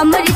I'm ready.